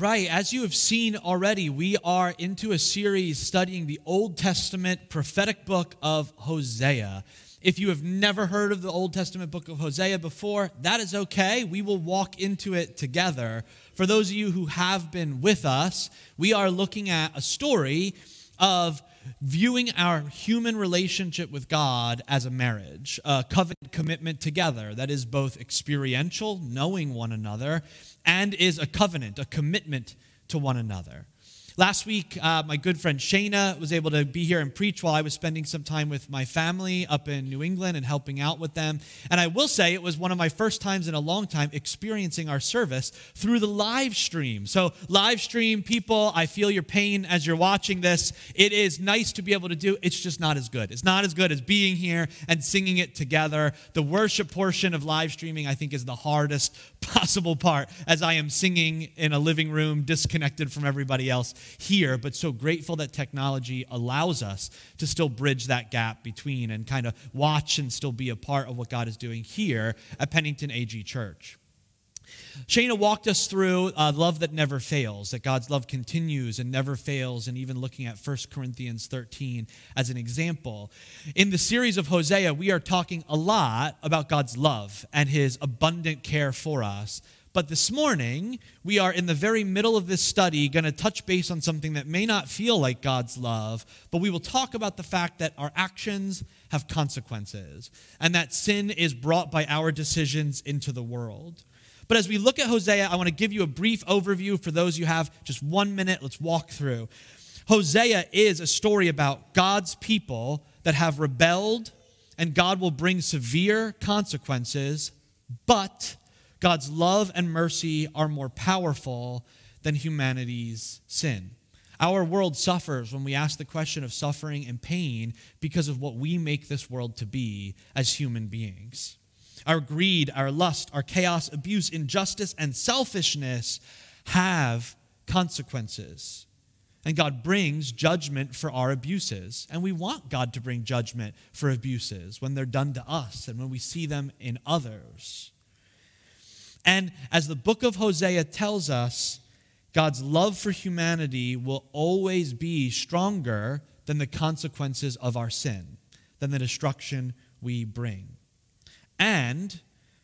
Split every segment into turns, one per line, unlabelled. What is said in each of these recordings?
right, as you have seen already, we are into a series studying the Old Testament prophetic book of Hosea. If you have never heard of the Old Testament book of Hosea before, that is okay. We will walk into it together. For those of you who have been with us, we are looking at a story of viewing our human relationship with God as a marriage, a covenant commitment together that is both experiential, knowing one another, and is a covenant, a commitment to one another. Last week, uh, my good friend Shayna was able to be here and preach while I was spending some time with my family up in New England and helping out with them. And I will say it was one of my first times in a long time experiencing our service through the live stream. So, live stream people, I feel your pain as you're watching this. It is nice to be able to do, it's just not as good. It's not as good as being here and singing it together. The worship portion of live streaming, I think, is the hardest possible part as I am singing in a living room disconnected from everybody else here, but so grateful that technology allows us to still bridge that gap between and kind of watch and still be a part of what God is doing here at Pennington AG Church. Shayna walked us through uh, love that never fails, that God's love continues and never fails, and even looking at 1 Corinthians 13 as an example. In the series of Hosea, we are talking a lot about God's love and his abundant care for us. But this morning, we are in the very middle of this study going to touch base on something that may not feel like God's love, but we will talk about the fact that our actions have consequences and that sin is brought by our decisions into the world. But as we look at Hosea, I want to give you a brief overview for those you have just one minute. Let's walk through. Hosea is a story about God's people that have rebelled, and God will bring severe consequences, but God's love and mercy are more powerful than humanity's sin. Our world suffers when we ask the question of suffering and pain because of what we make this world to be as human beings. Our greed, our lust, our chaos, abuse, injustice, and selfishness have consequences. And God brings judgment for our abuses. And we want God to bring judgment for abuses when they're done to us and when we see them in others. And as the book of Hosea tells us, God's love for humanity will always be stronger than the consequences of our sin, than the destruction we bring. And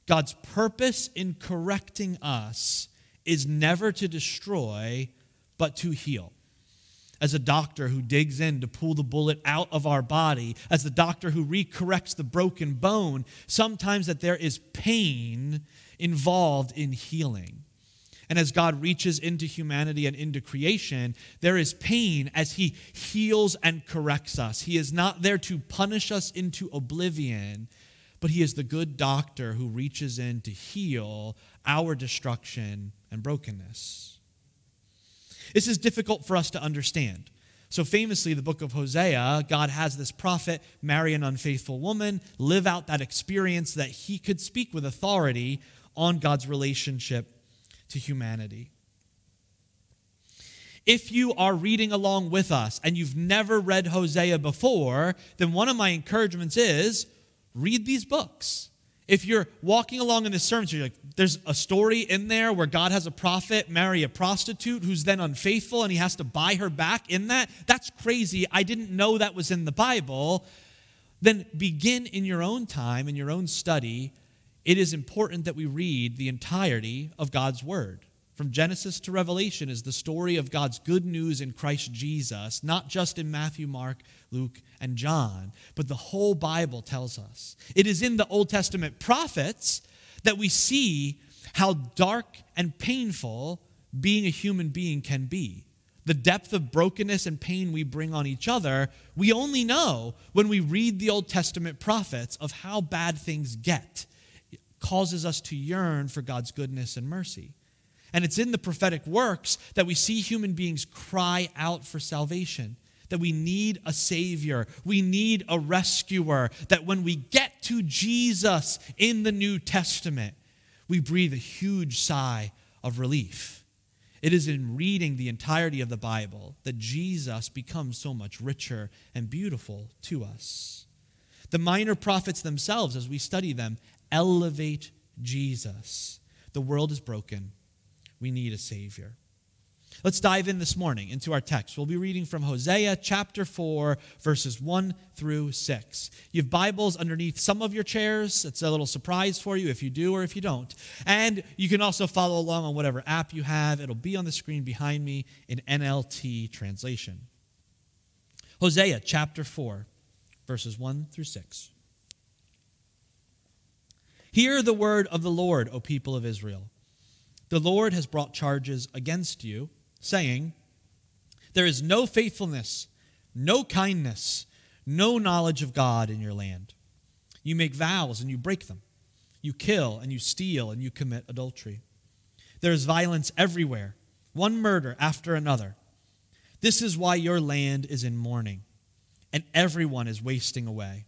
God's purpose in correcting us is never to destroy, but to heal. As a doctor who digs in to pull the bullet out of our body, as the doctor who recorrects the broken bone, sometimes that there is pain involved in healing. And as God reaches into humanity and into creation, there is pain as He heals and corrects us. He is not there to punish us into oblivion, but He is the good doctor who reaches in to heal our destruction and brokenness. This is difficult for us to understand. So, famously, the book of Hosea, God has this prophet marry an unfaithful woman, live out that experience that he could speak with authority on God's relationship to humanity. If you are reading along with us and you've never read Hosea before, then one of my encouragements is read these books. If you're walking along in this sermon, so you're like, there's a story in there where God has a prophet marry a prostitute who's then unfaithful and he has to buy her back in that. That's crazy. I didn't know that was in the Bible. Then begin in your own time, in your own study, it is important that we read the entirety of God's Word. From Genesis to Revelation is the story of God's good news in Christ Jesus, not just in Matthew, Mark, Luke, and John, but the whole Bible tells us. It is in the Old Testament prophets that we see how dark and painful being a human being can be. The depth of brokenness and pain we bring on each other, we only know when we read the Old Testament prophets of how bad things get causes us to yearn for God's goodness and mercy. And it's in the prophetic works that we see human beings cry out for salvation, that we need a Savior, we need a rescuer, that when we get to Jesus in the New Testament, we breathe a huge sigh of relief. It is in reading the entirety of the Bible that Jesus becomes so much richer and beautiful to us. The minor prophets themselves, as we study them, elevate Jesus. The world is broken. We need a Savior. Let's dive in this morning into our text. We'll be reading from Hosea chapter 4, verses 1 through 6. You have Bibles underneath some of your chairs. It's a little surprise for you if you do or if you don't. And you can also follow along on whatever app you have. It'll be on the screen behind me in NLT translation. Hosea chapter 4, verses 1 through 6. Hear the word of the Lord, O people of Israel. The Lord has brought charges against you saying, There is no faithfulness, no kindness, no knowledge of God in your land. You make vows and you break them. You kill and you steal and you commit adultery. There is violence everywhere, one murder after another. This is why your land is in mourning, and everyone is wasting away.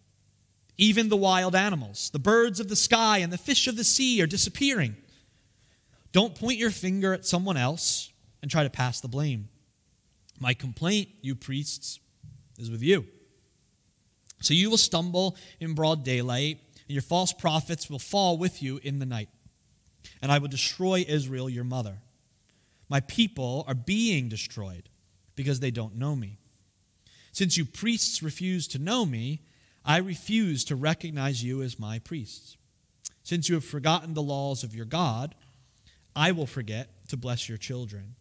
Even the wild animals, the birds of the sky, and the fish of the sea are disappearing. Don't point your finger at someone else and try to pass the blame. My complaint, you priests, is with you. So you will stumble in broad daylight, and your false prophets will fall with you in the night. And I will destroy Israel, your mother. My people are being destroyed because they don't know me. Since you priests refuse to know me, I refuse to recognize you as my priests. Since you have forgotten the laws of your God, I will forget to bless your children.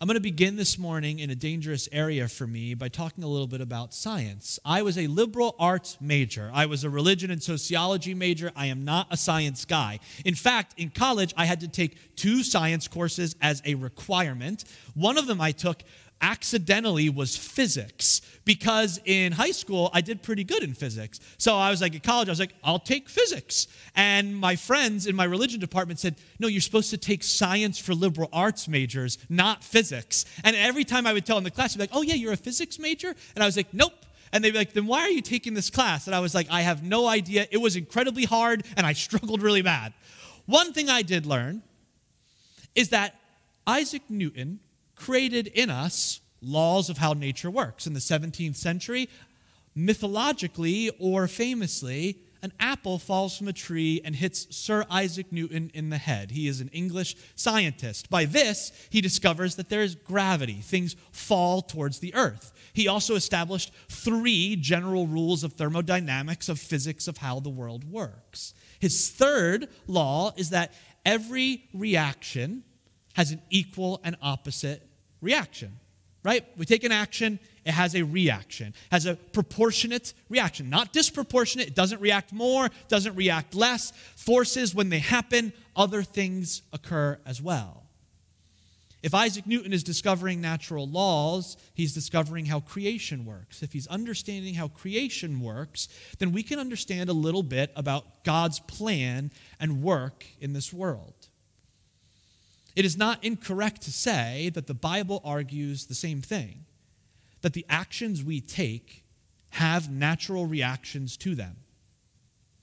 I'm going to begin this morning in a dangerous area for me by talking a little bit about science. I was a liberal arts major. I was a religion and sociology major. I am not a science guy. In fact, in college, I had to take two science courses as a requirement. One of them I took accidentally was physics because in high school I did pretty good in physics. So I was like at college, I was like, I'll take physics. And my friends in my religion department said, No, you're supposed to take science for liberal arts majors, not physics. And every time I would tell in the class, they'd be like, Oh, yeah, you're a physics major? And I was like, Nope. And they'd be like, Then why are you taking this class? And I was like, I have no idea. It was incredibly hard and I struggled really bad. One thing I did learn is that Isaac Newton created in us laws of how nature works. In the 17th century, mythologically or famously, an apple falls from a tree and hits Sir Isaac Newton in the head. He is an English scientist. By this, he discovers that there is gravity, things fall towards the earth. He also established three general rules of thermodynamics, of physics, of how the world works. His third law is that every reaction has an equal and opposite reaction, right? We take an action, it has a reaction, has a proportionate reaction, not disproportionate. It doesn't react more, doesn't react less. Forces, when they happen, other things occur as well. If Isaac Newton is discovering natural laws, he's discovering how creation works. If he's understanding how creation works, then we can understand a little bit about God's plan and work in this world. It is not incorrect to say that the Bible argues the same thing that the actions we take have natural reactions to them.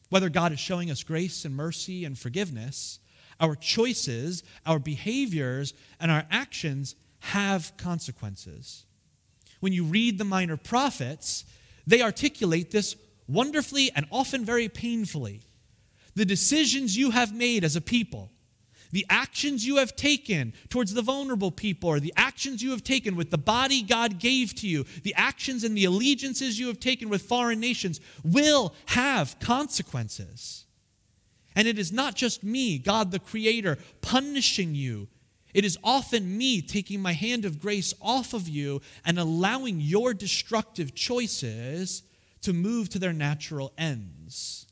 Whether God is showing us grace and mercy and forgiveness, our choices, our behaviors, and our actions have consequences. When you read the minor prophets, they articulate this wonderfully and often very painfully. The decisions you have made as a people, the actions you have taken towards the vulnerable people, or the actions you have taken with the body God gave to you, the actions and the allegiances you have taken with foreign nations will have consequences. And it is not just me, God the Creator, punishing you. It is often me taking my hand of grace off of you and allowing your destructive choices to move to their natural ends.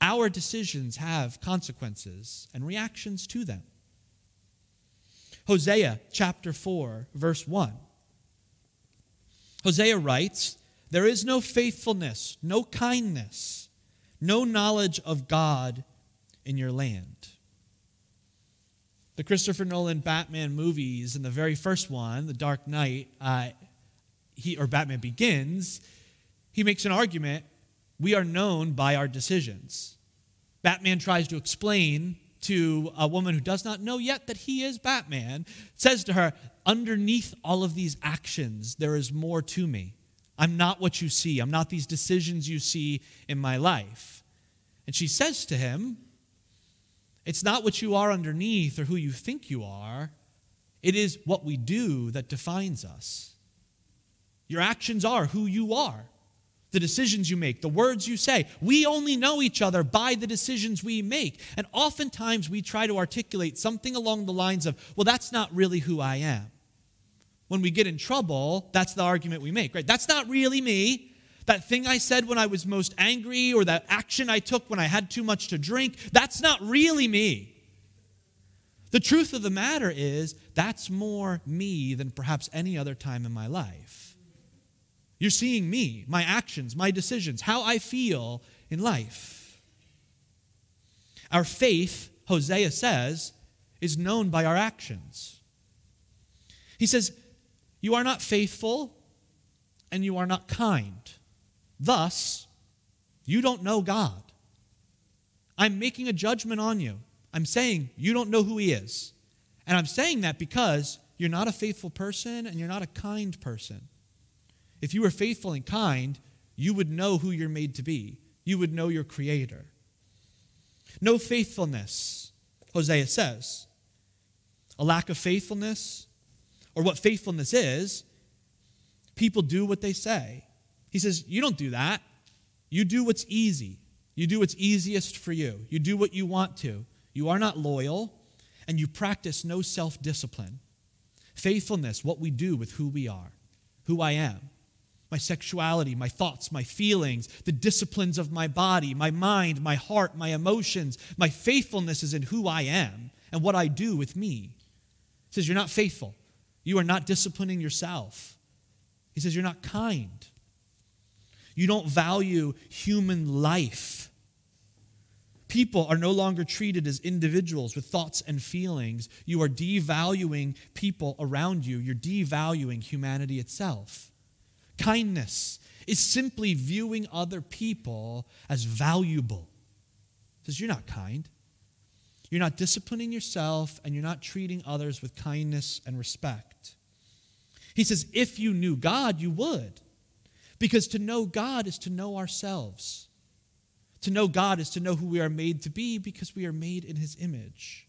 Our decisions have consequences and reactions to them. Hosea chapter 4, verse 1. Hosea writes, There is no faithfulness, no kindness, no knowledge of God in your land. The Christopher Nolan Batman movies, in the very first one, The Dark Knight, uh, he, or Batman Begins, he makes an argument we are known by our decisions. Batman tries to explain to a woman who does not know yet that he is Batman, says to her, Underneath all of these actions, there is more to me. I'm not what you see, I'm not these decisions you see in my life. And she says to him, It's not what you are underneath or who you think you are. It is what we do that defines us. Your actions are who you are, the decisions you make, the words you say. We only know each other by the decisions we make. And oftentimes we try to articulate something along the lines of, well, that's not really who I am. When we get in trouble, that's the argument we make, right? That's not really me. That thing I said when I was most angry or that action I took when I had too much to drink, that's not really me. The truth of the matter is, that's more me than perhaps any other time in my life. You're seeing me, my actions, my decisions, how I feel in life. Our faith, Hosea says, is known by our actions. He says, You are not faithful and you are not kind. Thus, you don't know God. I'm making a judgment on you. I'm saying you don't know who He is. And I'm saying that because you're not a faithful person and you're not a kind person. If you were faithful and kind, you would know who you're made to be, you would know your Creator. No faithfulness, Hosea says. A lack of faithfulness, or what faithfulness is, people do what they say. He says, You don't do that. You do what's easy. You do what's easiest for you. You do what you want to. You are not loyal, and you practice no self discipline. Faithfulness, what we do with who we are, who I am, my sexuality, my thoughts, my feelings, the disciplines of my body, my mind, my heart, my emotions. My faithfulness is in who I am and what I do with me. He says, You're not faithful. You are not disciplining yourself. He says, You're not kind. You don't value human life. People are no longer treated as individuals with thoughts and feelings. You are devaluing people around you. You're devaluing humanity itself. Kindness is simply viewing other people as valuable. It says, You're not kind. You're not disciplining yourself, and you're not treating others with kindness and respect. He says, If you knew God, you would. Because to know God is to know ourselves. To know God is to know who we are made to be because we are made in His image.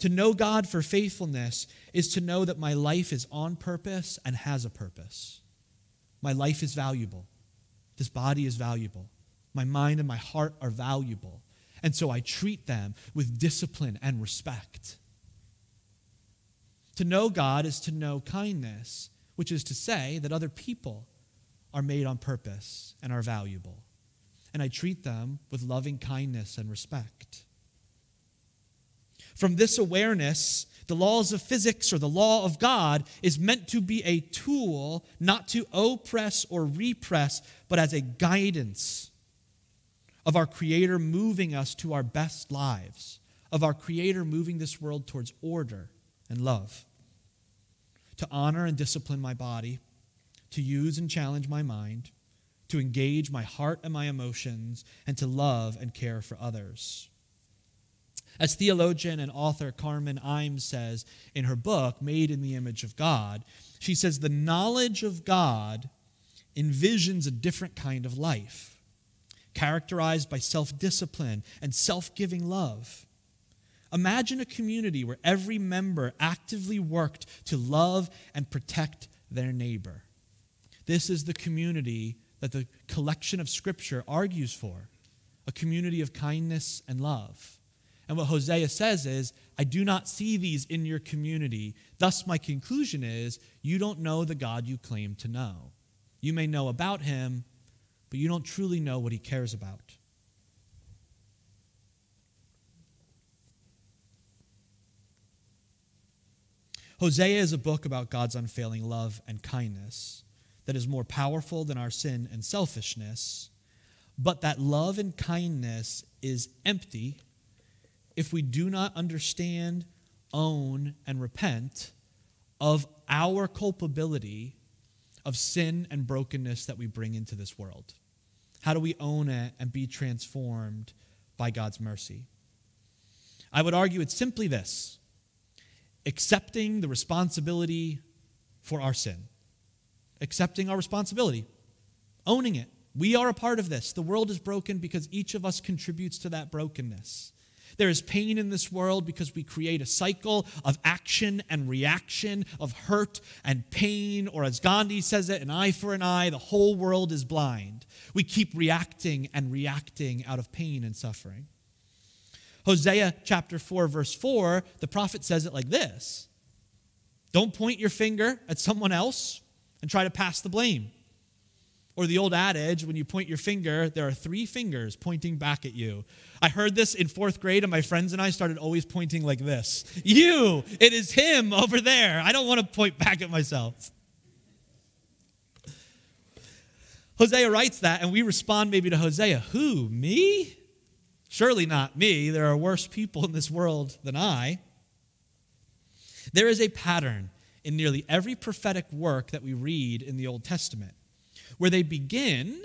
To know God for faithfulness is to know that my life is on purpose and has a purpose. My life is valuable. This body is valuable. My mind and my heart are valuable. And so I treat them with discipline and respect. To know God is to know kindness which is to say that other people are made on purpose and are valuable. And I treat them with loving kindness and respect. From this awareness, the laws of physics or the law of God is meant to be a tool not to oppress or repress, but as a guidance of our Creator moving us to our best lives, of our Creator moving this world towards order and love to honor and discipline my body, to use and challenge my mind, to engage my heart and my emotions, and to love and care for others. As theologian and author Carmen Imes says in her book, Made in the Image of God, she says, The knowledge of God envisions a different kind of life, characterized by self discipline and self giving love. Imagine a community where every member actively worked to love and protect their neighbor. This is the community that the collection of Scripture argues for a community of kindness and love. And what Hosea says is, I do not see these in your community. Thus, my conclusion is, you don't know the God you claim to know. You may know about him, but you don't truly know what he cares about. Hosea is a book about God's unfailing love and kindness that is more powerful than our sin and selfishness, but that love and kindness is empty if we do not understand, own, and repent of our culpability of sin and brokenness that we bring into this world. How do we own it and be transformed by God's mercy? I would argue it's simply this accepting the responsibility for our sin, accepting our responsibility, owning it. We are a part of this. The world is broken because each of us contributes to that brokenness. There is pain in this world because we create a cycle of action and reaction, of hurt and pain, or as Gandhi says it, an eye for an eye, the whole world is blind. We keep reacting and reacting out of pain and suffering. Hosea chapter 4, verse 4, the prophet says it like this Don't point your finger at someone else and try to pass the blame. Or the old adage, when you point your finger, there are three fingers pointing back at you. I heard this in fourth grade, and my friends and I started always pointing like this You, it is him over there. I don't want to point back at myself. Hosea writes that, and we respond maybe to Hosea Who, me? Surely not me. There are worse people in this world than I. There is a pattern in nearly every prophetic work that we read in the Old Testament where they begin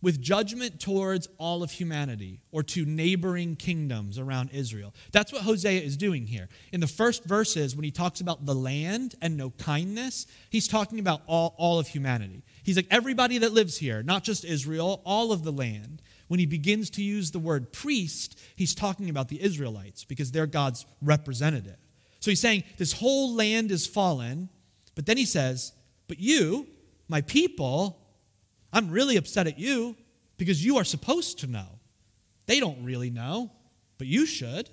with judgment towards all of humanity or to neighboring kingdoms around Israel. That's what Hosea is doing here. In the first verses, when he talks about the land and no kindness, he's talking about all, all of humanity. He's like, everybody that lives here, not just Israel, all of the land. When he begins to use the word priest, he's talking about the Israelites because they're God's representative. So he's saying, this whole land is fallen, but then he says, but you, my people, I'm really upset at you because you are supposed to know. They don't really know, but you should.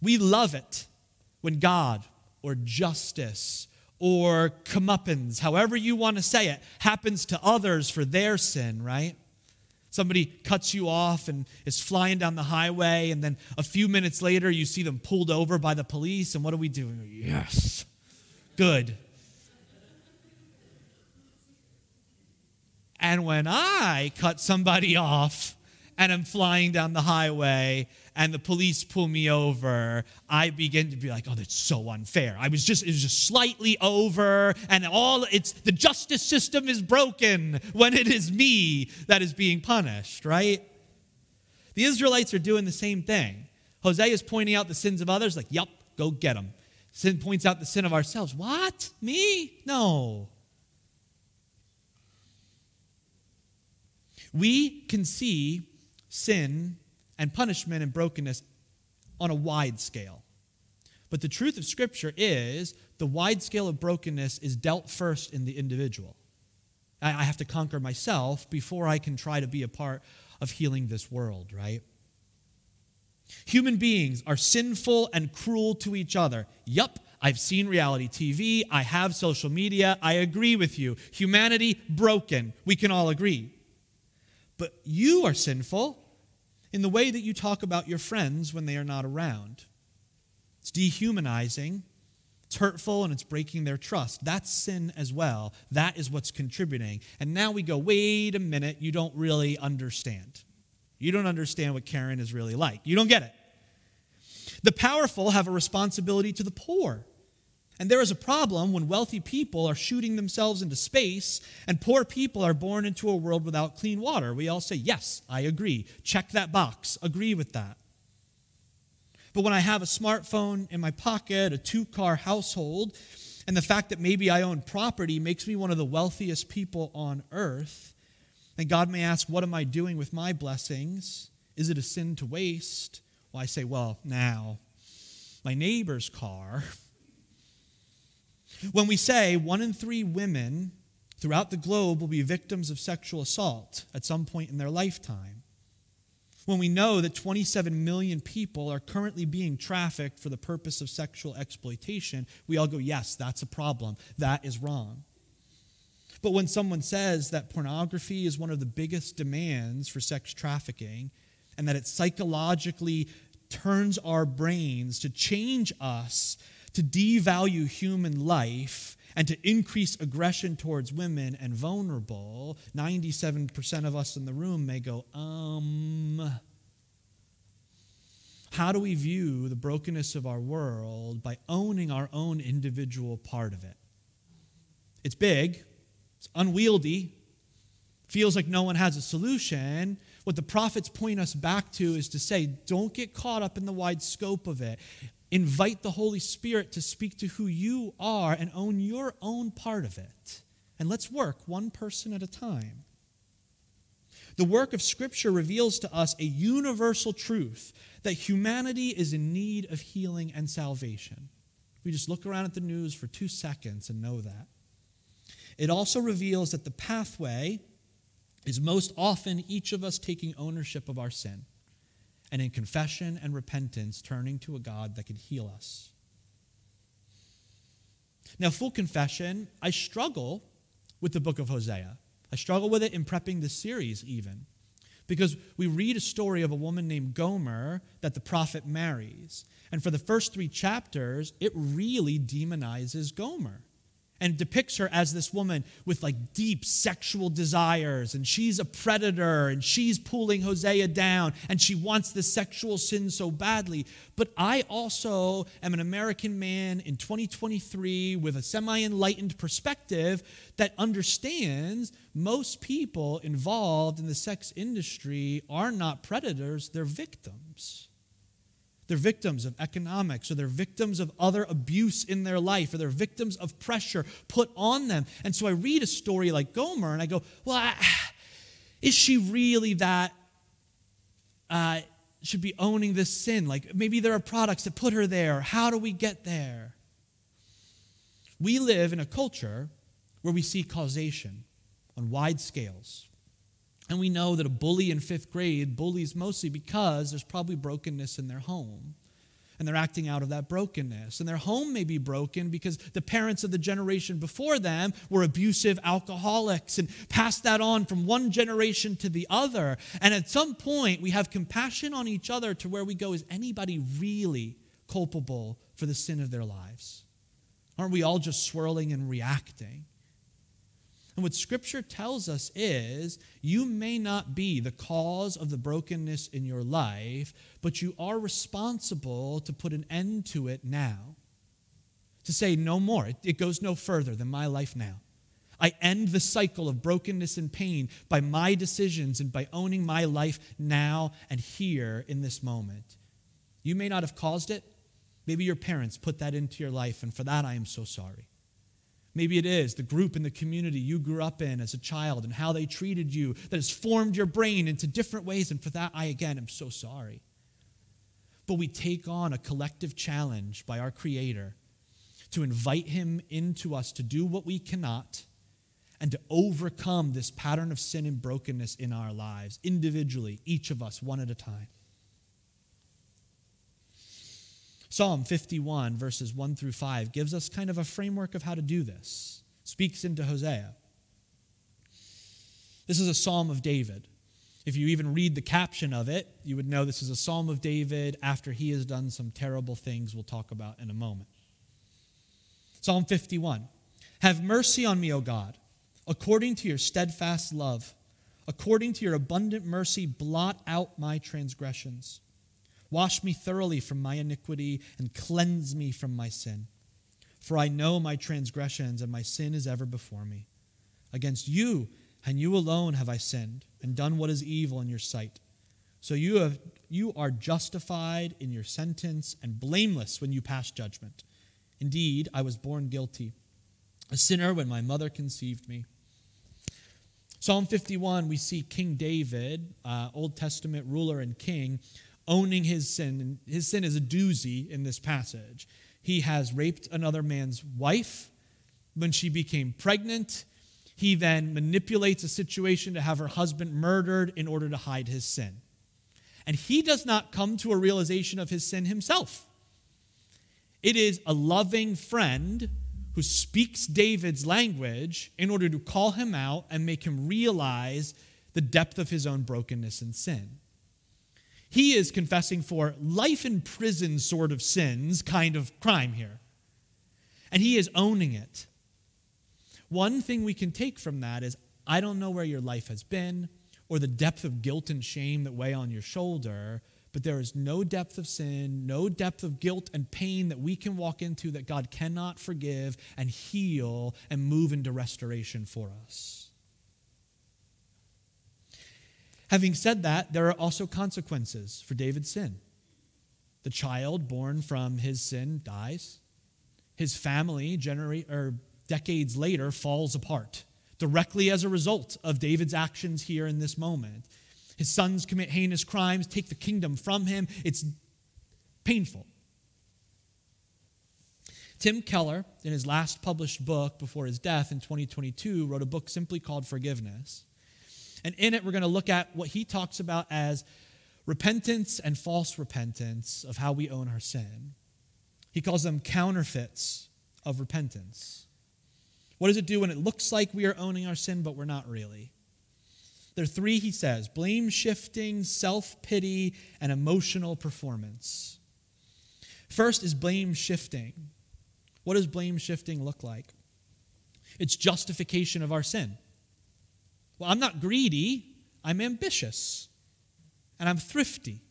We love it when God or justice or comeuppance, however you want to say it, happens to others for their sin, right? Somebody cuts you off and is flying down the highway, and then a few minutes later, you see them pulled over by the police, and what do we do? Yes, good. And when I cut somebody off and I'm flying down the highway and the police pull me over, I begin to be like, oh, that's so unfair. I was just, it was just slightly over, and all it's the justice system is broken when it is me that is being punished, right? The Israelites are doing the same thing. Hosea is pointing out the sins of others, like, yup, go get them. Sin points out the sin of ourselves. What? Me? No. We can see sin and punishment and brokenness on a wide scale. But the truth of Scripture is the wide scale of brokenness is dealt first in the individual. I have to conquer myself before I can try to be a part of healing this world, right? Human beings are sinful and cruel to each other. Yup, I've seen reality TV. I have social media. I agree with you. Humanity broken. We can all agree. But you are sinful in the way that you talk about your friends when they are not around. It's dehumanizing, it's hurtful, and it's breaking their trust. That's sin as well. That is what's contributing. And now we go, wait a minute, you don't really understand. You don't understand what Karen is really like. You don't get it. The powerful have a responsibility to the poor. And there is a problem when wealthy people are shooting themselves into space and poor people are born into a world without clean water. We all say, Yes, I agree. Check that box. Agree with that. But when I have a smartphone in my pocket, a two car household, and the fact that maybe I own property makes me one of the wealthiest people on earth, then God may ask, What am I doing with my blessings? Is it a sin to waste? Well, I say, Well, now, my neighbor's car when we say one in three women throughout the globe will be victims of sexual assault at some point in their lifetime, when we know that 27 million people are currently being trafficked for the purpose of sexual exploitation, we all go, yes, that's a problem. That is wrong. But when someone says that pornography is one of the biggest demands for sex trafficking and that it psychologically turns our brains to change us to devalue human life and to increase aggression towards women and vulnerable, 97% of us in the room may go, um, how do we view the brokenness of our world by owning our own individual part of it? It's big, it's unwieldy, feels like no one has a solution. What the prophets point us back to is to say, don't get caught up in the wide scope of it. Invite the Holy Spirit to speak to who you are and own your own part of it. And let's work one person at a time. The work of Scripture reveals to us a universal truth that humanity is in need of healing and salvation. We just look around at the news for two seconds and know that. It also reveals that the pathway is most often each of us taking ownership of our sin and in confession and repentance turning to a God that can heal us. Now, full confession, I struggle with the book of Hosea. I struggle with it in prepping this series, even. Because we read a story of a woman named Gomer that the prophet marries. And for the first three chapters, it really demonizes Gomer and depicts her as this woman with like deep sexual desires and she's a predator and she's pulling Hosea down and she wants the sexual sin so badly. But I also am an American man in 2023 with a semi-enlightened perspective that understands most people involved in the sex industry are not predators they're victims they're victims of economics, or they're victims of other abuse in their life, or they're victims of pressure put on them. And so I read a story like Gomer, and I go, well, I, is she really that? Uh, should be owning this sin. Like maybe there are products that put her there. How do we get there? We live in a culture where we see causation on wide scales. And we know that a bully in fifth grade bullies mostly because there's probably brokenness in their home. And they're acting out of that brokenness. And their home may be broken because the parents of the generation before them were abusive alcoholics and passed that on from one generation to the other. And at some point, we have compassion on each other to where we go, is anybody really culpable for the sin of their lives? Aren't we all just swirling and reacting? And what Scripture tells us is you may not be the cause of the brokenness in your life, but you are responsible to put an end to it now. To say, no more. It, it goes no further than my life now. I end the cycle of brokenness and pain by my decisions and by owning my life now and here in this moment. You may not have caused it. Maybe your parents put that into your life, and for that I am so sorry. Maybe it is the group in the community you grew up in as a child and how they treated you that has formed your brain into different ways. And for that, I again am so sorry. But we take on a collective challenge by our Creator to invite Him into us to do what we cannot and to overcome this pattern of sin and brokenness in our lives, individually, each of us, one at a time. Psalm 51, verses 1 through 5, gives us kind of a framework of how to do this, speaks into Hosea. This is a psalm of David. If you even read the caption of it, you would know this is a psalm of David after he has done some terrible things we'll talk about in a moment. Psalm 51 Have mercy on me, O God, according to your steadfast love. According to your abundant mercy, blot out my transgressions. Wash me thoroughly from my iniquity and cleanse me from my sin. For I know my transgressions, and my sin is ever before me. Against you and you alone have I sinned and done what is evil in your sight. So you, have, you are justified in your sentence and blameless when you pass judgment. Indeed, I was born guilty, a sinner when my mother conceived me. Psalm 51, we see King David, uh, Old Testament ruler and king, owning his sin. And his sin is a doozy in this passage. He has raped another man's wife. When she became pregnant, he then manipulates a situation to have her husband murdered in order to hide his sin. And he does not come to a realization of his sin himself. It is a loving friend who speaks David's language in order to call him out and make him realize the depth of his own brokenness and sin. He is confessing for life in prison sort of sins, kind of crime here. And he is owning it. One thing we can take from that is I don't know where your life has been or the depth of guilt and shame that weigh on your shoulder, but there is no depth of sin, no depth of guilt and pain that we can walk into that God cannot forgive and heal and move into restoration for us. Having said that, there are also consequences for David's sin. The child born from his sin dies. His family, genera- or decades later, falls apart. directly as a result of David's actions here in this moment. His sons commit heinous crimes, take the kingdom from him. It's painful. Tim Keller, in his last published book before his death in 2022, wrote a book simply called Forgiveness. And in it, we're going to look at what he talks about as repentance and false repentance of how we own our sin. He calls them counterfeits of repentance. What does it do when it looks like we are owning our sin, but we're not really? There are three, he says blame shifting, self pity, and emotional performance. First is blame shifting. What does blame shifting look like? It's justification of our sin. Well, I'm not greedy, I'm ambitious, and I'm thrifty.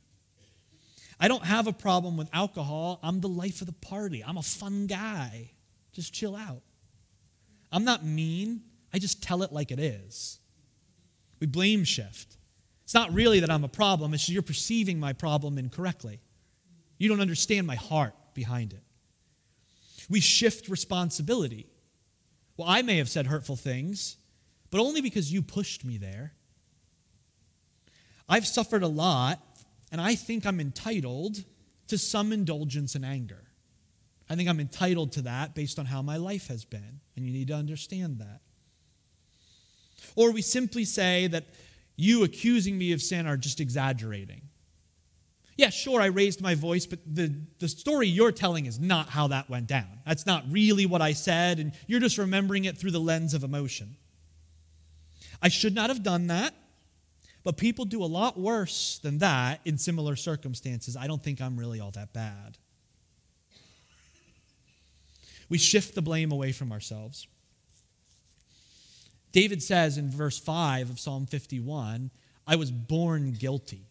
I don't have a problem with alcohol. I'm the life of the party. I'm a fun guy. Just chill out. I'm not mean. I just tell it like it is. We blame shift. It's not really that I'm a problem, it's you're perceiving my problem incorrectly. You don't understand my heart behind it. We shift responsibility. Well, I may have said hurtful things, but only because you pushed me there. I've suffered a lot, and I think I'm entitled to some indulgence and anger. I think I'm entitled to that based on how my life has been, and you need to understand that. Or we simply say that you accusing me of sin are just exaggerating. Yeah, sure, I raised my voice, but the, the story you're telling is not how that went down. That's not really what I said, and you're just remembering it through the lens of emotion. I should not have done that, but people do a lot worse than that in similar circumstances. I don't think I'm really all that bad. We shift the blame away from ourselves. David says in verse 5 of Psalm 51 I was born guilty.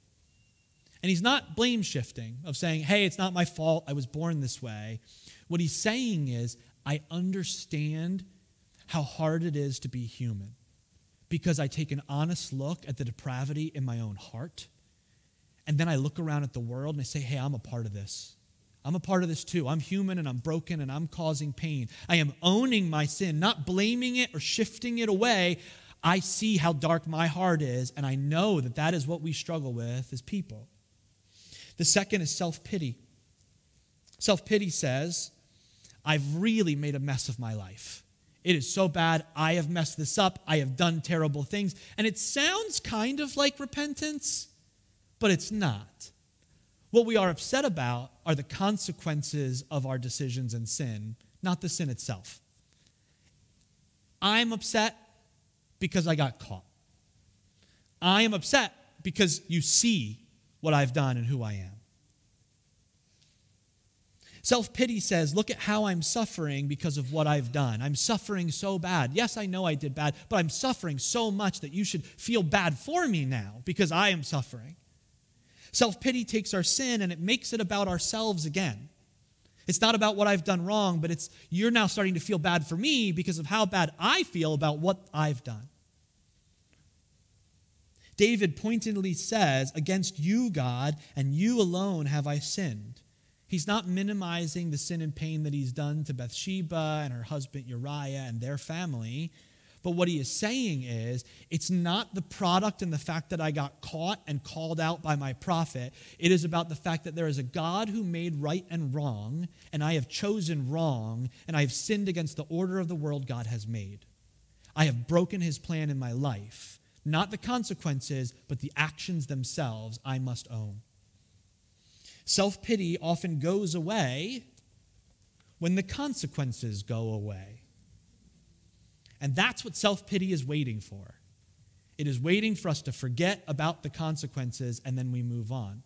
And he's not blame shifting of saying, hey, it's not my fault. I was born this way. What he's saying is, I understand how hard it is to be human because I take an honest look at the depravity in my own heart. And then I look around at the world and I say, hey, I'm a part of this. I'm a part of this too. I'm human and I'm broken and I'm causing pain. I am owning my sin, not blaming it or shifting it away. I see how dark my heart is, and I know that that is what we struggle with as people. The second is self pity. Self pity says, I've really made a mess of my life. It is so bad. I have messed this up. I have done terrible things. And it sounds kind of like repentance, but it's not. What we are upset about are the consequences of our decisions and sin, not the sin itself. I'm upset because I got caught. I am upset because you see what I've done and who I am. Self pity says, Look at how I'm suffering because of what I've done. I'm suffering so bad. Yes, I know I did bad, but I'm suffering so much that you should feel bad for me now because I am suffering. Self pity takes our sin and it makes it about ourselves again. It's not about what I've done wrong, but it's you're now starting to feel bad for me because of how bad I feel about what I've done. David pointedly says, Against you, God, and you alone have I sinned. He's not minimizing the sin and pain that he's done to Bathsheba and her husband Uriah and their family. But what he is saying is, it's not the product and the fact that I got caught and called out by my prophet. It is about the fact that there is a God who made right and wrong, and I have chosen wrong, and I have sinned against the order of the world God has made. I have broken his plan in my life. Not the consequences, but the actions themselves I must own. Self pity often goes away when the consequences go away. And that's what self pity is waiting for. It is waiting for us to forget about the consequences and then we move on.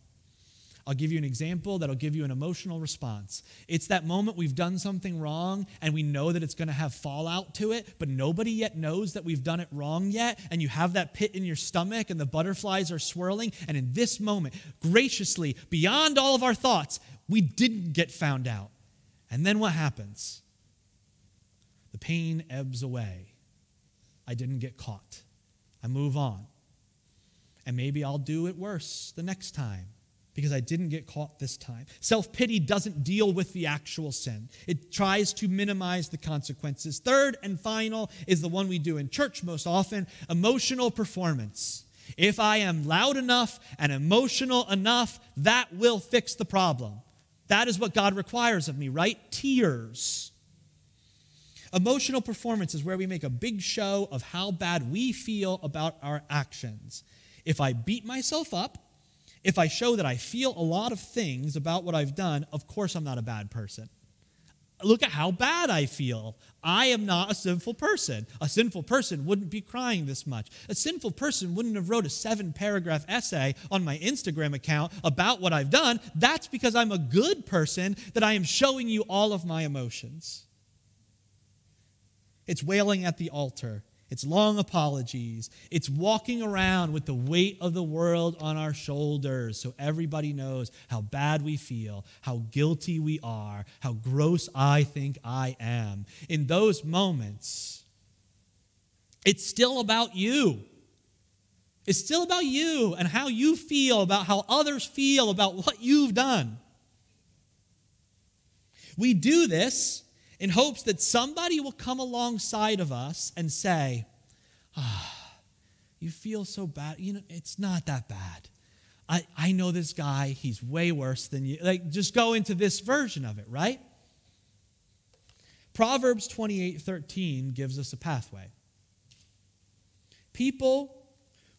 I'll give you an example that'll give you an emotional response. It's that moment we've done something wrong and we know that it's going to have fallout to it, but nobody yet knows that we've done it wrong yet. And you have that pit in your stomach and the butterflies are swirling. And in this moment, graciously, beyond all of our thoughts, we didn't get found out. And then what happens? The pain ebbs away. I didn't get caught. I move on. And maybe I'll do it worse the next time because I didn't get caught this time. Self pity doesn't deal with the actual sin, it tries to minimize the consequences. Third and final is the one we do in church most often emotional performance. If I am loud enough and emotional enough, that will fix the problem. That is what God requires of me, right? Tears. Emotional performance is where we make a big show of how bad we feel about our actions. If I beat myself up, if I show that I feel a lot of things about what I've done, of course I'm not a bad person. Look at how bad I feel. I am not a sinful person. A sinful person wouldn't be crying this much. A sinful person wouldn't have wrote a seven paragraph essay on my Instagram account about what I've done. That's because I'm a good person that I am showing you all of my emotions. It's wailing at the altar. It's long apologies. It's walking around with the weight of the world on our shoulders so everybody knows how bad we feel, how guilty we are, how gross I think I am. In those moments, it's still about you. It's still about you and how you feel about how others feel about what you've done. We do this in hopes that somebody will come alongside of us and say, Ah, you feel so bad. You know, it's not that bad. I, I know this guy, he's way worse than you. Like, just go into this version of it, right? Proverbs 28 13 gives us a pathway. People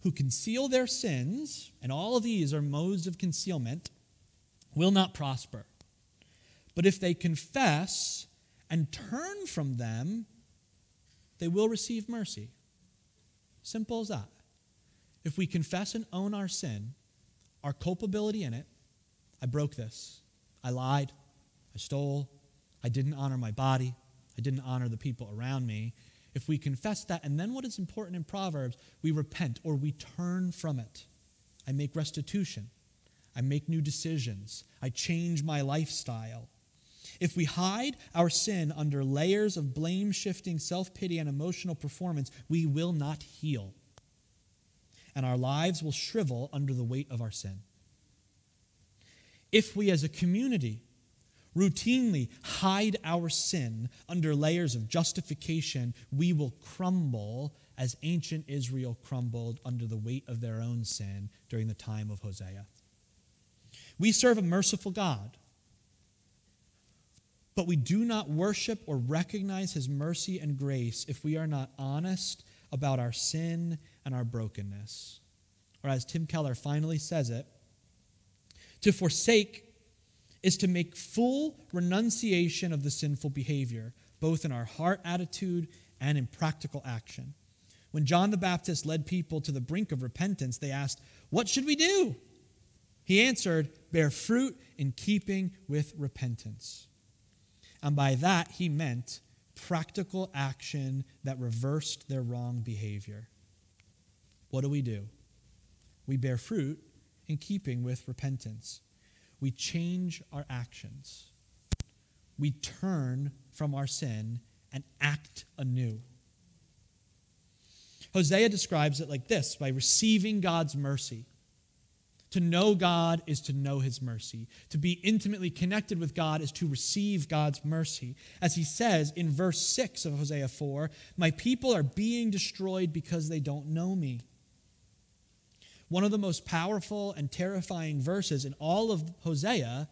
who conceal their sins, and all of these are modes of concealment, will not prosper. But if they confess and turn from them, they will receive mercy. Simple as that. If we confess and own our sin, our culpability in it, I broke this. I lied. I stole. I didn't honor my body. I didn't honor the people around me. If we confess that, and then what is important in Proverbs, we repent or we turn from it. I make restitution. I make new decisions. I change my lifestyle. If we hide our sin under layers of blame shifting, self pity, and emotional performance, we will not heal. And our lives will shrivel under the weight of our sin. If we as a community routinely hide our sin under layers of justification, we will crumble as ancient Israel crumbled under the weight of their own sin during the time of Hosea. We serve a merciful God but we do not worship or recognize his mercy and grace if we are not honest about our sin and our brokenness. Or as Tim Keller finally says it, to forsake is to make full renunciation of the sinful behavior, both in our heart attitude and in practical action. When John the Baptist led people to the brink of repentance, they asked, What should we do? He answered, Bear fruit in keeping with repentance. And by that, he meant practical action that reversed their wrong behavior. What do we do? We bear fruit in keeping with repentance. We change our actions. We turn from our sin and act anew. Hosea describes it like this by receiving God's mercy. To know God is to know his mercy. To be intimately connected with God is to receive God's mercy. As he says in verse 6 of Hosea 4 My people are being destroyed because they don't know me. One of the most powerful and terrifying verses in all of Hosea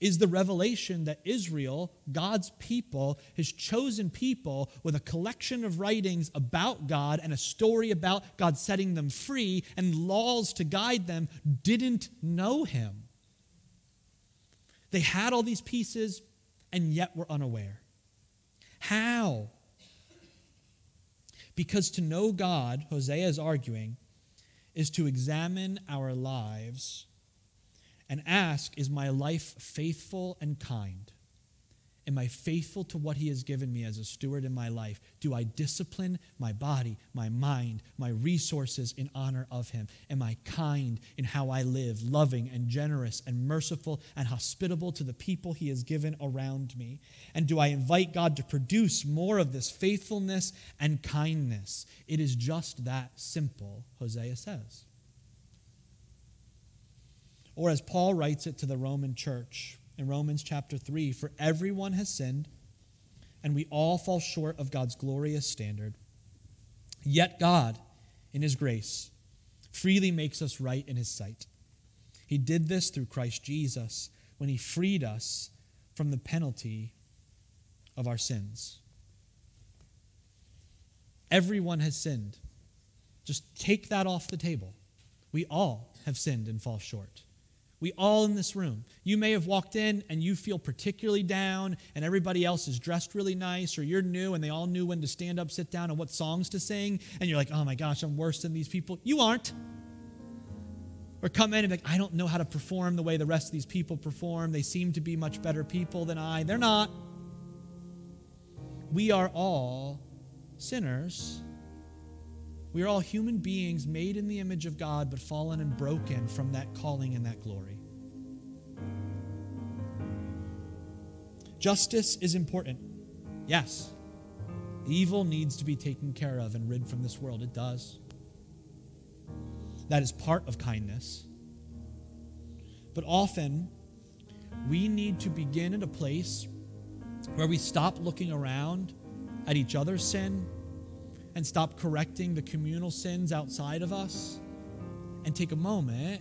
is the revelation that Israel, God's people, his chosen people, with a collection of writings about God and a story about God setting them free and laws to guide them, didn't know him. They had all these pieces and yet were unaware. How? Because to know God, Hosea is arguing, is to examine our lives and ask Is my life faithful and kind? Am I faithful to what He has given me as a steward in my life? Do I discipline my body, my mind, my resources in honor of Him? Am I kind in how I live, loving and generous and merciful and hospitable to the people He has given around me? And do I invite God to produce more of this faithfulness and kindness? It is just that simple, Hosea says. Or as Paul writes it to the Roman church in Romans chapter 3 For everyone has sinned, and we all fall short of God's glorious standard. Yet God, in his grace, freely makes us right in his sight. He did this through Christ Jesus when he freed us from the penalty of our sins. Everyone has sinned. Just take that off the table. We all have sinned and fall short. We all in this room. You may have walked in and you feel particularly down, and everybody else is dressed really nice, or you're new and they all knew when to stand up, sit down, and what songs to sing, and you're like, oh my gosh, I'm worse than these people. You aren't. Or come in and be like, I don't know how to perform the way the rest of these people perform. They seem to be much better people than I. They're not. We are all sinners we are all human beings made in the image of God, but fallen and broken from that calling and that glory. Justice is important. Yes. Evil needs to be taken care of and rid from this world. It does. That is part of kindness. But often, we need to begin at a place where we stop looking around at each other's sin and stop correcting the communal sins outside of us and take a moment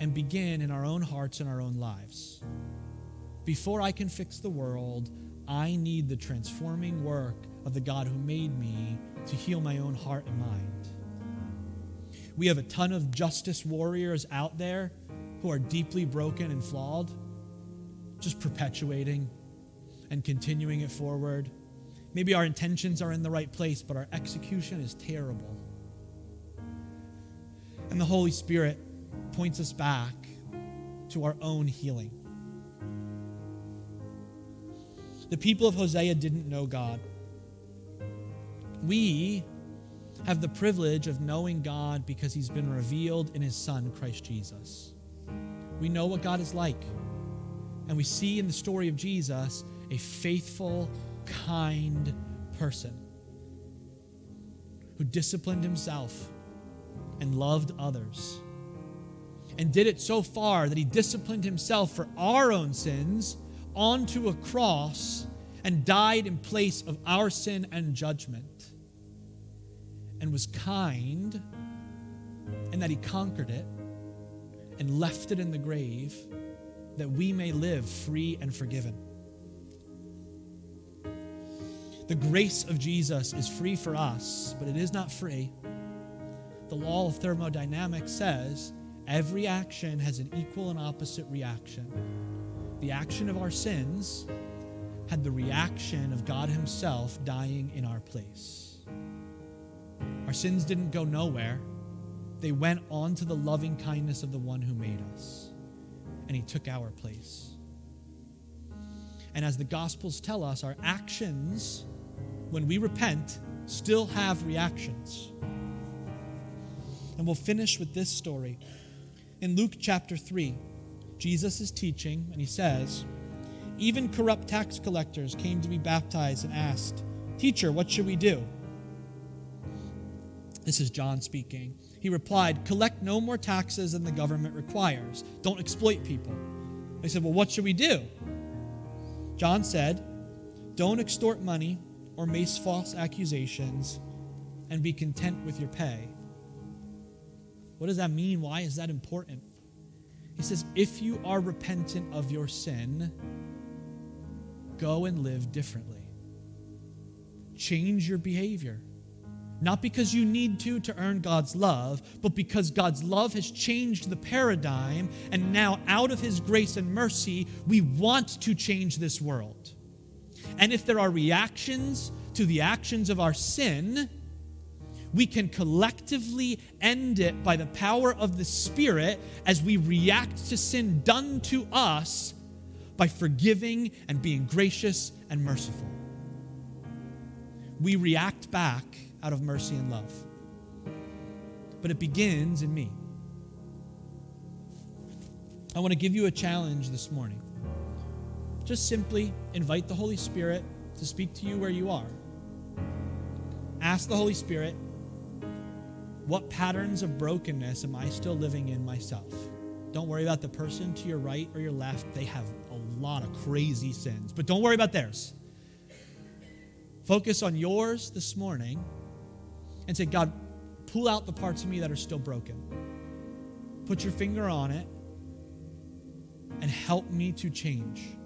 and begin in our own hearts and our own lives. Before I can fix the world, I need the transforming work of the God who made me to heal my own heart and mind. We have a ton of justice warriors out there who are deeply broken and flawed, just perpetuating and continuing it forward Maybe our intentions are in the right place, but our execution is terrible. And the Holy Spirit points us back to our own healing. The people of Hosea didn't know God. We have the privilege of knowing God because he's been revealed in his Son, Christ Jesus. We know what God is like. And we see in the story of Jesus a faithful, kind person who disciplined himself and loved others. And did it so far that he disciplined himself for our own sins onto a cross and died in place of our sin and judgment. And was kind, and that he conquered it and left it in the grave that we may live free and forgiven. The grace of Jesus is free for us, but it is not free. The law of thermodynamics says every action has an equal and opposite reaction. The action of our sins had the reaction of God Himself dying in our place. Our sins didn't go nowhere, they went on to the loving kindness of the one who made us, and He took our place. And as the Gospels tell us, our actions when we repent, still have reactions. And we'll finish with this story. In Luke chapter 3, Jesus is teaching, and he says, Even corrupt tax collectors came to be baptized and asked, Teacher, what should we do? This is John speaking. He replied, Collect no more taxes than the government requires. Don't exploit people. They said, Well, what should we do? John said, Don't extort money or make false accusations and be content with your pay. What does that mean? Why is that important? He says, if you are repentant of your sin, go and live differently. Change your behavior. Not because you need to to earn God's love, but because God's love has changed the paradigm, and now, out of His grace and mercy, we want to change this world. And if there are reactions to the actions of our sin, we can collectively end it by the power of the Spirit as we react to sin done to us by forgiving and being gracious and merciful. We react back out of mercy and love. But it begins in me. I want to give you a challenge this morning just simply invite the Holy Spirit to speak to you where you are. Ask the Holy Spirit, what patterns of brokenness am I still living in myself? Don't worry about the person to your right or your left. They have a lot of crazy sins, but don't worry about theirs. Focus on yours this morning and say, God, pull out the parts of me that are still broken. Put your finger on it and help me to change.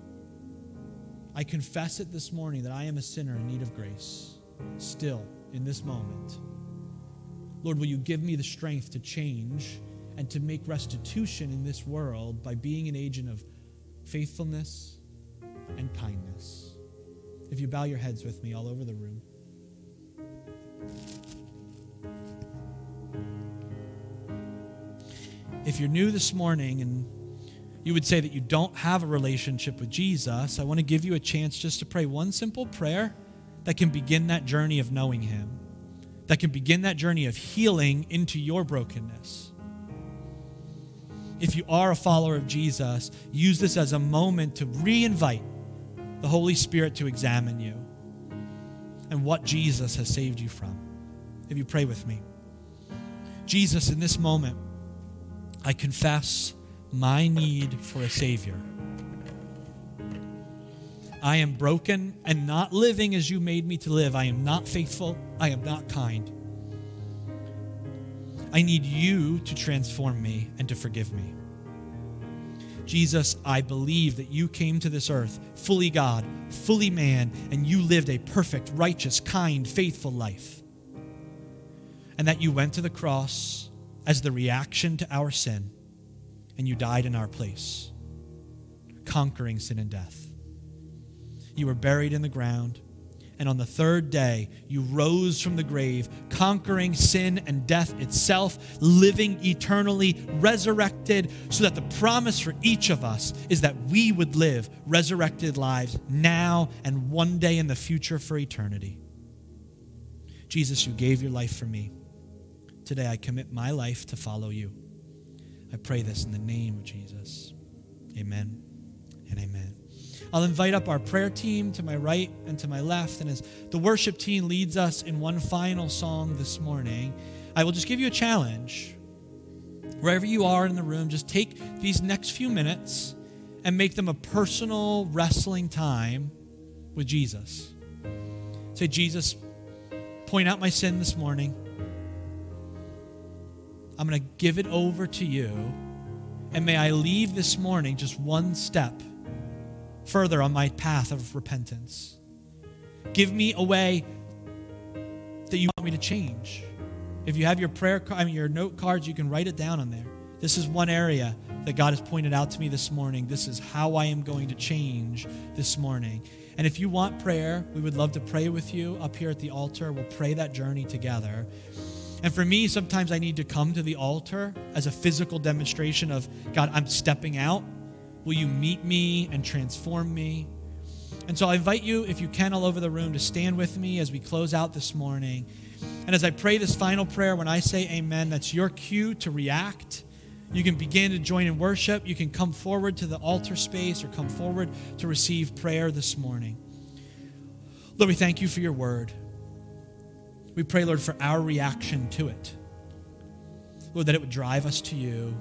I confess it this morning that I am a sinner in need of grace, still in this moment. Lord, will you give me the strength to change and to make restitution in this world by being an agent of faithfulness and kindness? If you bow your heads with me all over the room. If you're new this morning and you would say that you don't have a relationship with Jesus, I want to give you a chance just to pray one simple prayer that can begin that journey of knowing Him, that can begin that journey of healing into your brokenness. If you are a follower of Jesus, use this as a moment to re invite the Holy Spirit to examine you and what Jesus has saved you from. If you pray with me, Jesus, in this moment, I confess my need for a Savior. I am broken and not living as you made me to live. I am not faithful. I am not kind. I need you to transform me and to forgive me. Jesus, I believe that you came to this earth fully God, fully man, and you lived a perfect, righteous, kind, faithful life. And that you went to the cross as the reaction to our sin and you died in our place, conquering sin and death. You were buried in the ground, and on the third day, you rose from the grave, conquering sin and death itself, living eternally, resurrected, so that the promise for each of us is that we would live resurrected lives now and one day in the future for eternity. Jesus, you gave your life for me. Today, I commit my life to follow you. I pray this in the name of Jesus. Amen and amen. I'll invite up our prayer team to my right and to my left. And as the worship team leads us in one final song this morning, I will just give you a challenge. Wherever you are in the room, just take these next few minutes and make them a personal wrestling time with Jesus. Say, Jesus, point out my sin this morning. I'm going to give it over to you. And may I leave this morning just one step further on my path of repentance. Give me a way that you want me to change. If you have your prayer, I mean your note cards, you can write it down on there. This is one area that God has pointed out to me this morning. This is how I am going to change this morning. And if you want prayer, we would love to pray with you up here at the altar. We'll pray that journey together. And for me, sometimes I need to come to the altar as a physical demonstration of God, I'm stepping out. Will you meet me and transform me? And so I invite you, if you can, all over the room to stand with me as we close out this morning. And as I pray this final prayer, when I say amen, that's your cue to react. You can begin to join in worship. You can come forward to the altar space or come forward to receive prayer this morning. Lord, we thank you for your word. We pray, Lord, for our reaction to it. Lord, that it would drive us to you,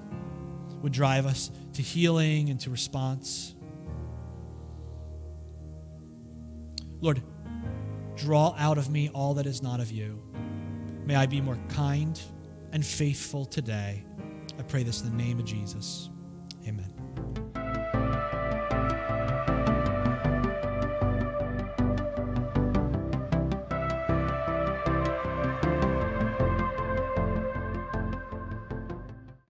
would drive us to healing and to response. Lord, draw out of me all that is not of you. May I be more kind and faithful today. I pray this in the name of Jesus.